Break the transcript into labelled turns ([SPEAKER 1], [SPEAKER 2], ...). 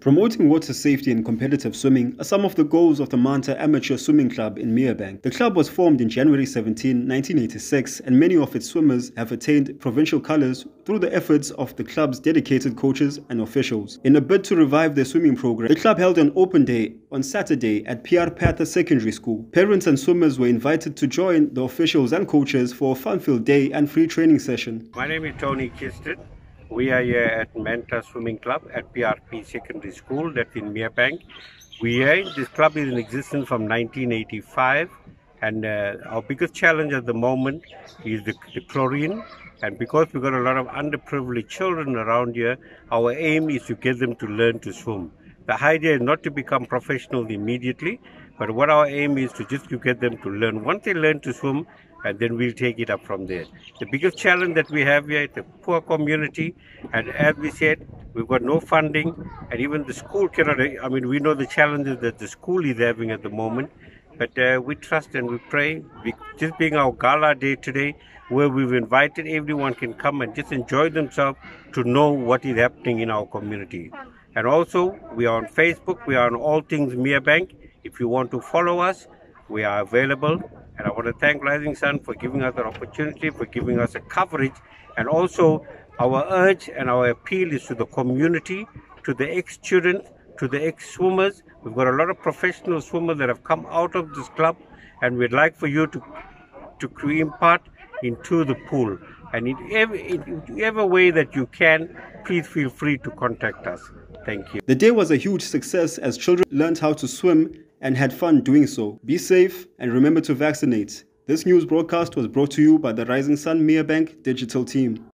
[SPEAKER 1] Promoting water safety and competitive swimming are some of the goals of the Manta Amateur Swimming Club in Merebank. The club was formed in January 17, 1986, and many of its swimmers have attained provincial colours through the efforts of the club's dedicated coaches and officials. In a bid to revive their swimming program, the club held an open day on Saturday at PR Patha Secondary School. Parents and swimmers were invited to join the officials and coaches for a fun-filled day and free training session.
[SPEAKER 2] My name is Tony Kisted. We are here at Manta Swimming Club at PRP Secondary School that's in Merebank. We are, this club is in existence from 1985 and uh, our biggest challenge at the moment is the, the chlorine and because we've got a lot of underprivileged children around here, our aim is to get them to learn to swim. The idea is not to become professional immediately, but what our aim is to just to get them to learn. Once they learn to swim, and then we'll take it up from there. The biggest challenge that we have here is the poor community, and as we said, we've got no funding, and even the school cannot. I mean, we know the challenges that the school is having at the moment, but uh, we trust and we pray. We, just being our gala day today, where we've invited everyone can come and just enjoy themselves to know what is happening in our community. And also, we are on Facebook. We are on All Things Merebank. If you want to follow us, we are available. And I want to thank Rising Sun for giving us an opportunity, for giving us a coverage. And also, our urge and our appeal is to the community, to the ex-students, to the ex-swimmers. We've got a lot of professional swimmers that have come out of this club, and we'd like for you to to impart into the pool. And in every, in every way that you can, please feel free to contact us. Thank you.
[SPEAKER 1] The day was a huge success as children learned how to swim and had fun doing so. Be safe and remember to vaccinate. This news broadcast was brought to you by the Rising Sun Merebank digital team.